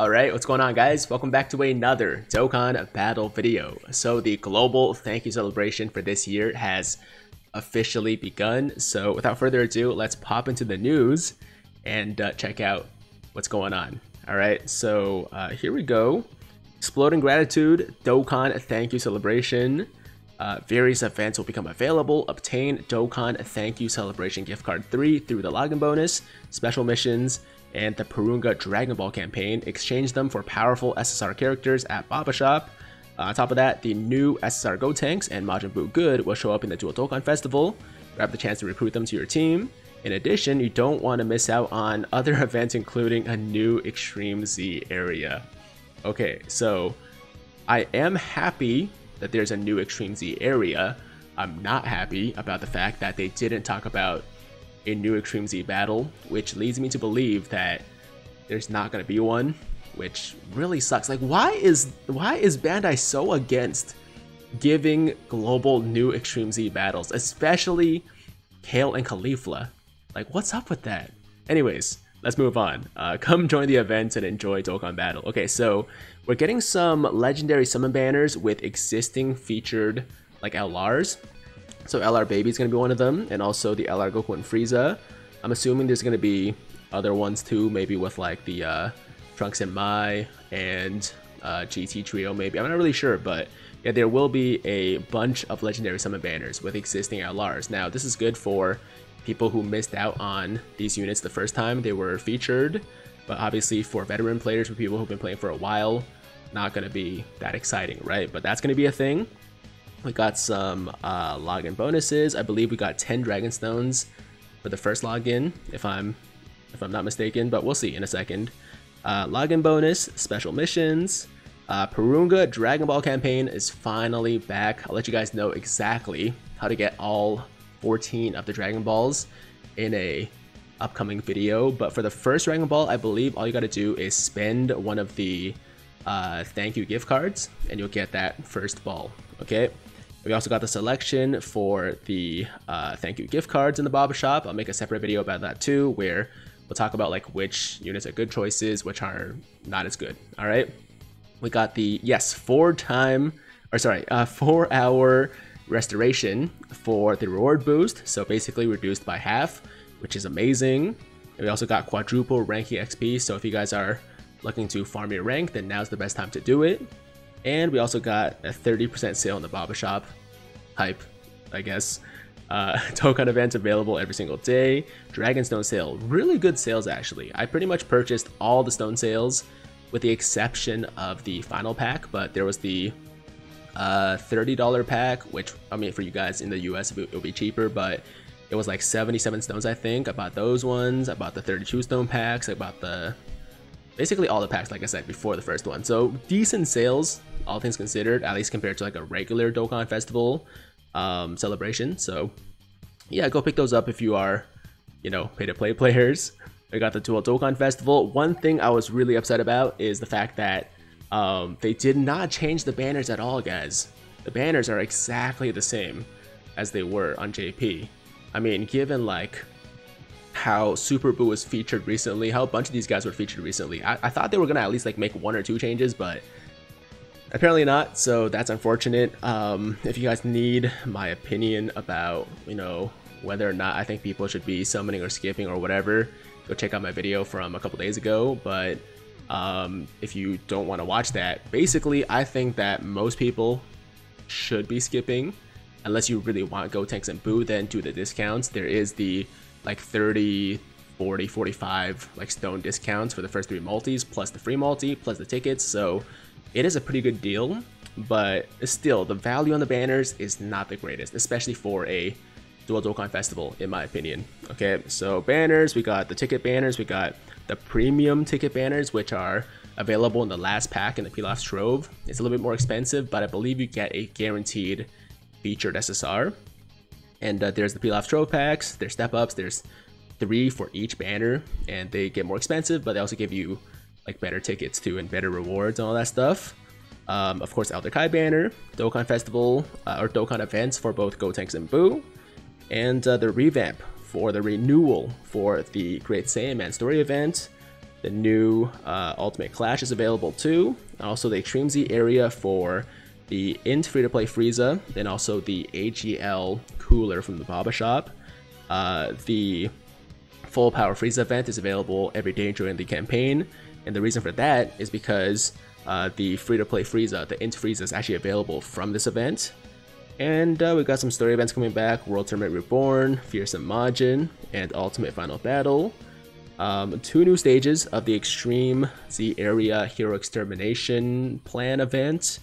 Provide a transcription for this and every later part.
Alright, what's going on guys? Welcome back to another Dokkan Battle video. So the global thank you celebration for this year has officially begun. So without further ado, let's pop into the news and uh, check out what's going on. Alright, so uh, here we go. Exploding Gratitude Dokkan Thank You Celebration. Uh, various events will become available. Obtain Dokkan Thank You Celebration Gift Card 3 through the login bonus, special missions, and the Porunga Dragon Ball campaign, exchange them for powerful SSR characters at Baba Shop. Uh, on top of that, the new SSR Gotenks and Majin Buu Good will show up in the Dual Dokkan Festival. Grab the chance to recruit them to your team. In addition, you don't want to miss out on other events including a new Extreme Z area. Okay, so I am happy that there's a new Extreme Z area. I'm not happy about the fact that they didn't talk about a new Extreme Z battle, which leads me to believe that there's not gonna be one, which really sucks. Like, why is why is Bandai so against giving global new Extreme Z battles, especially Kale and Caulifla? Like, what's up with that? Anyways, let's move on. Uh, come join the event and enjoy Dokkan Battle. Okay, so we're getting some legendary summon banners with existing featured like LRs. So LR Baby is going to be one of them, and also the LR Goku and Frieza. I'm assuming there's going to be other ones too, maybe with like the uh, Trunks and Mai and uh, GT Trio maybe. I'm not really sure, but yeah, there will be a bunch of Legendary Summon banners with existing LRs. Now, this is good for people who missed out on these units the first time they were featured, but obviously for veteran players, for people who've been playing for a while, not going to be that exciting, right? But that's going to be a thing. We got some uh, login bonuses. I believe we got 10 Dragon Stones for the first login, if I'm if I'm not mistaken, but we'll see in a second. Uh, login bonus, special missions. Uh, Porunga Dragon Ball campaign is finally back. I'll let you guys know exactly how to get all 14 of the Dragon Balls in a upcoming video. But for the first Dragon Ball, I believe all you got to do is spend one of the uh, thank you gift cards, and you'll get that first ball. Okay. We also got the selection for the uh, thank you gift cards in the Baba Shop. I'll make a separate video about that too, where we'll talk about like which units are good choices, which are not as good. All right. We got the yes four time or sorry uh, four hour restoration for the reward boost. So basically reduced by half, which is amazing. And we also got quadruple ranking XP. So if you guys are looking to farm your rank, then now's the best time to do it. And we also got a 30% sale in the Baba Shop. Hype, I guess. Uh, token events available every single day. Dragonstone sale, really good sales actually. I pretty much purchased all the stone sales with the exception of the final pack, but there was the uh, $30 pack, which I mean for you guys in the US it will be cheaper, but it was like 77 stones I think. I bought those ones, I bought the 32 stone packs, I bought the basically all the packs like I said before the first one. So decent sales all things considered, at least compared to like a regular Dokkan Festival um, celebration. So yeah, go pick those up if you are, you know, pay to play players. I got the Dual Dokkan Festival. One thing I was really upset about is the fact that um, they did not change the banners at all, guys. The banners are exactly the same as they were on JP. I mean, given like how Super Buu was featured recently, how a bunch of these guys were featured recently, I, I thought they were gonna at least like make one or two changes, but Apparently not, so that's unfortunate. Um, if you guys need my opinion about, you know, whether or not I think people should be summoning or skipping or whatever, go check out my video from a couple days ago. But um, if you don't want to watch that, basically, I think that most people should be skipping. Unless you really want Gotenks and Buu. then do the discounts. There is the like 30, 40, 45 like stone discounts for the first three multis, plus the free multi, plus the tickets. So it is a pretty good deal, but still, the value on the banners is not the greatest, especially for a Dual Dokkan Festival, in my opinion. Okay, so banners, we got the ticket banners, we got the premium ticket banners, which are available in the last pack in the Pilaf Trove. It's a little bit more expensive, but I believe you get a guaranteed featured SSR. And uh, there's the Pilaf Trove packs, there's step ups, there's three for each banner, and they get more expensive, but they also give you like better tickets too and better rewards and all that stuff. Um, of course, Elder Kai banner, Dokkan Festival uh, or Dokkan events for both Gotenks and Buu, and uh, the revamp for the renewal for the Great Saiyaman story event. The new uh, Ultimate Clash is available too. Also the Extreme Z area for the Int free-to-play Frieza, then also the AGL cooler from the Baba Shop. Uh, the Full Power Frieza event is available every day during the campaign, and the reason for that is because uh, the free-to-play Frieza, the Int Frieza, is actually available from this event. And uh, we got some story events coming back, World Tournament Reborn, Fearsome Majin, and Ultimate Final Battle. Um, two new stages of the Extreme Z Area Hero Extermination Plan event.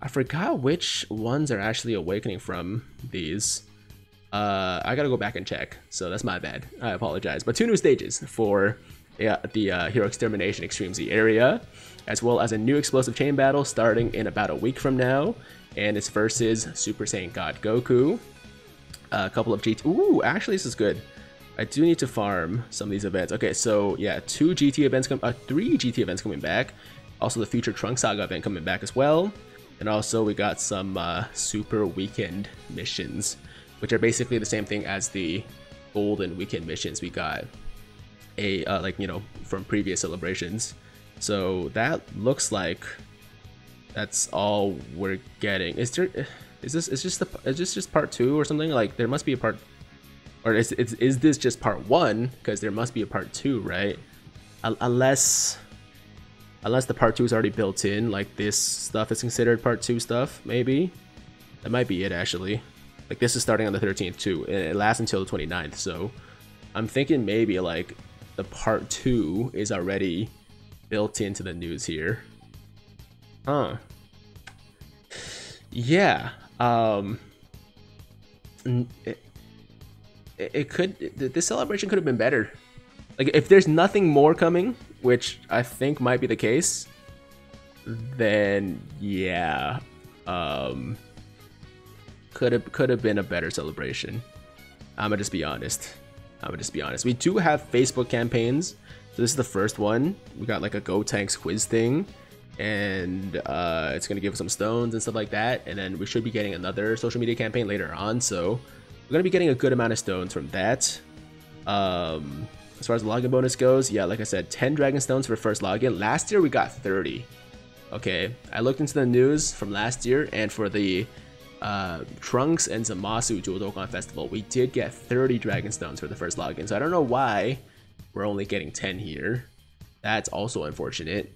I forgot which ones are actually awakening from these. Uh, I gotta go back and check, so that's my bad. I apologize. But two new stages for yeah, the uh, Hero Extermination Extreme Z area, as well as a new explosive chain battle starting in about a week from now, and it's versus Super Saiyan God Goku. a couple of GT. Ooh, actually, this is good. I do need to farm some of these events. Okay, so yeah, two GT events come, uh, three GT events coming back. Also, the Future Trunk Saga event coming back as well. And also we got some uh, super weekend missions, which are basically the same thing as the golden weekend missions we got a uh, like you know from previous celebrations. So that looks like that's all we're getting. Is there is this is just the is this just part two or something? Like there must be a part, or is is, is this just part one? Because there must be a part two, right? unless Unless the part 2 is already built in, like this stuff is considered part 2 stuff, maybe? That might be it, actually. Like, this is starting on the 13th, too, and it lasts until the 29th, so... I'm thinking maybe, like, the part 2 is already built into the news here. Huh. Yeah, um... It, it could... This celebration could have been better. Like, if there's nothing more coming, which I think might be the case, then yeah, um, could have could have been a better celebration. I'm gonna just be honest. I'm gonna just be honest. We do have Facebook campaigns. So this is the first one. We got like a Gotenks quiz thing, and uh, it's gonna give us some stones and stuff like that. And then we should be getting another social media campaign later on. So we're gonna be getting a good amount of stones from that. Um, as far as the login bonus goes, yeah, like I said, 10 Dragon Stones for first login. Last year we got 30. Okay, I looked into the news from last year, and for the uh, Trunks and Zamasu Dual Dokkan Festival, we did get 30 Dragon Stones for the first login. So I don't know why we're only getting 10 here. That's also unfortunate.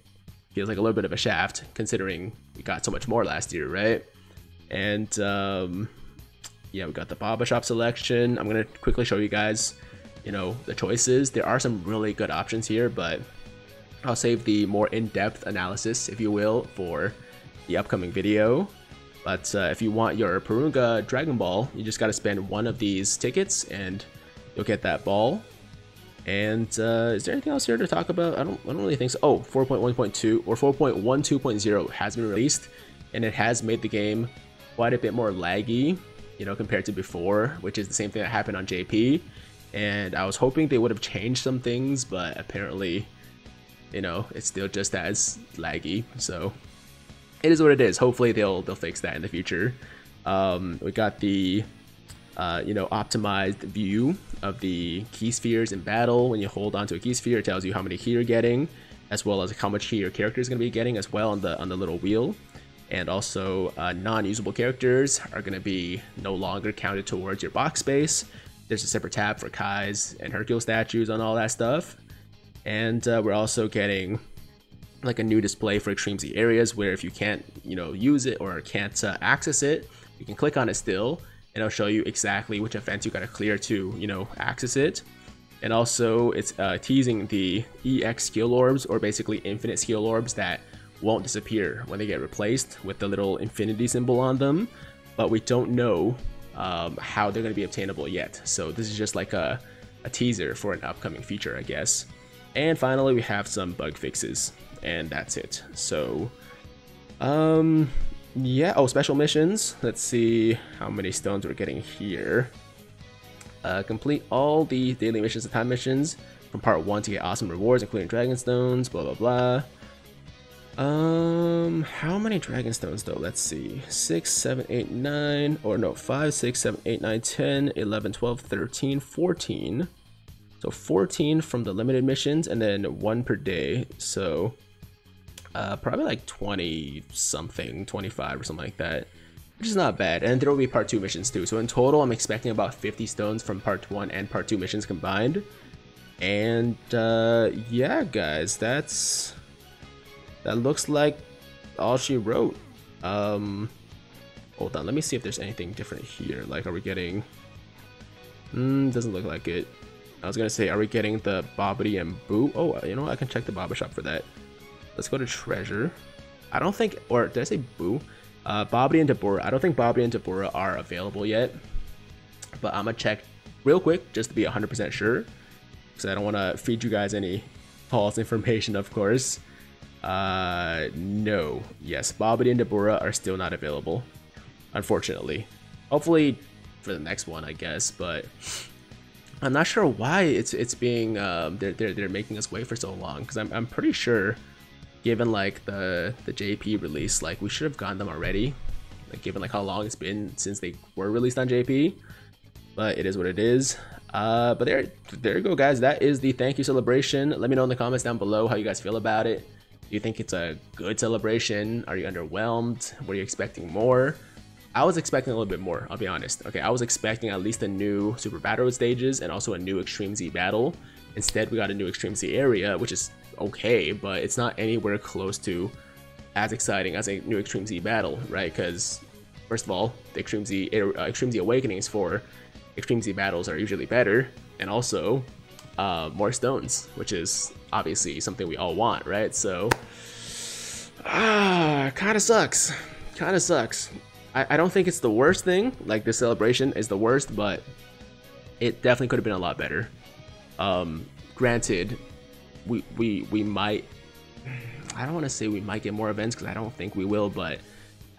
Feels like a little bit of a shaft, considering we got so much more last year, right? And um, yeah, we got the Baba Shop selection. I'm gonna quickly show you guys you know, the choices. There are some really good options here, but I'll save the more in-depth analysis, if you will, for the upcoming video. But uh, if you want your Porunga Dragon Ball, you just got to spend one of these tickets and you'll get that ball. And uh, is there anything else here to talk about? I don't, I don't really think so. Oh, 4.1.2 or 4.12.0 has been released, and it has made the game quite a bit more laggy, you know, compared to before, which is the same thing that happened on JP and I was hoping they would have changed some things, but apparently, you know, it's still just as laggy. So it is what it is. Hopefully they'll they'll fix that in the future. Um, we got the uh, you know optimized view of the key spheres in battle. When you hold onto a key sphere, it tells you how many key you're getting, as well as how much key your character is going to be getting as well on the on the little wheel. And also, uh, non-usable characters are going to be no longer counted towards your box space there's a separate tab for Kai's and Hercule statues and all that stuff. And uh, we're also getting like a new display for Extreme Z areas where if you can't, you know, use it or can't uh, access it, you can click on it still it'll show you exactly which events you gotta clear to, you know, access it. And also it's uh, teasing the EX skill orbs or basically infinite skill orbs that won't disappear when they get replaced with the little infinity symbol on them. But we don't know um, how they're to be obtainable yet. So this is just like a, a teaser for an upcoming feature, I guess. And finally, we have some bug fixes, and that's it. So, um, yeah. Oh, special missions. Let's see how many stones we're getting here. Uh, complete all the daily missions and time missions from part one to get awesome rewards, including dragon stones. Blah blah blah. Um, how many dragon stones though? Let's see. 6, 7, 8, 9, or no, 5, 6, 7, 8, 9, 10, 11, 12, 13, 14, So 14 from the limited missions and then one per day. So uh, probably like 20 something, 25 or something like that, which is not bad. And there will be part two missions too. So in total, I'm expecting about 50 stones from part one and part two missions combined. And uh, yeah, guys, that's that looks like all she wrote. Um, hold on, let me see if there's anything different here. Like, are we getting? Hmm, doesn't look like it. I was gonna say, are we getting the Babidi and Buu? Oh, you know, I can check the Baba shop for that. Let's go to Treasure. I don't think, or did I say Buu? Uh, Babidi and Dabura. I don't think Babidi and Dabura are available yet, but I'm gonna check real quick just to be 100% sure, because I don't want to feed you guys any false information, of course. Uh, no. Yes, Babidi and Dabura are still not available, unfortunately. Hopefully for the next one, I guess, but I'm not sure why it's it's being um, they're, they're they're making us wait for so long because I'm I'm pretty sure given like the the JP release like we should have gotten them already. Like given like how long it's been since they were released on JP but it is what it is. Uh but there there you go guys. That is the thank you celebration. Let me know in the comments down below how you guys feel about it. Do you think it's a good celebration? Are you underwhelmed? Were you expecting more? I was expecting a little bit more, I'll be honest. Okay, I was expecting at least a new Super Battle stages and also a new Extreme Z battle. Instead, we got a new Extreme Z area, which is okay, but it's not anywhere close to as exciting as a new Extreme Z battle, right? Because, first of all, the Extreme Z, uh, Extreme Z Awakenings for Extreme Z battles are usually better, and also uh, more stones, which is obviously something we all want, right? So, ah, kind of sucks. Kind of sucks. I, I don't think it's the worst thing. Like the celebration is the worst, but it definitely could have been a lot better. Um, granted, we we we might. I don't want to say we might get more events because I don't think we will, but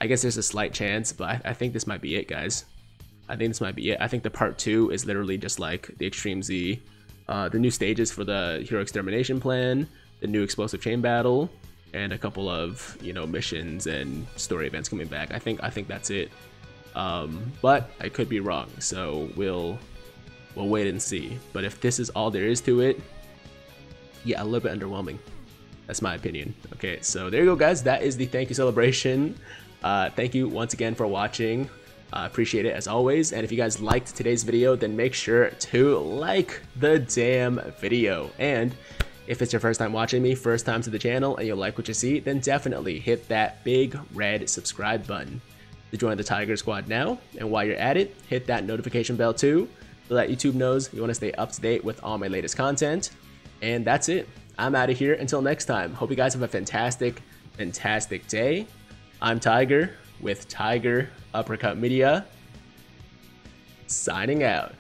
I guess there's a slight chance. But I, I think this might be it, guys. I think this might be it. I think the part two is literally just like the Extreme Z, uh, the new stages for the Hero Extermination Plan, the new Explosive Chain Battle, and a couple of you know missions and story events coming back. I think I think that's it. Um, but I could be wrong, so we'll we'll wait and see. But if this is all there is to it, yeah, a little bit underwhelming. That's my opinion. Okay, so there you go, guys. That is the thank you celebration. Uh, thank you once again for watching. I uh, appreciate it as always. And if you guys liked today's video, then make sure to like the damn video. And if it's your first time watching me, first time to the channel, and you like what you see, then definitely hit that big red subscribe button to join the Tiger Squad now. And while you're at it, hit that notification bell too, so that YouTube knows you want to stay up to date with all my latest content. And that's it. I'm out of here. Until next time, hope you guys have a fantastic, fantastic day. I'm Tiger with Tiger Uppercut Media, signing out.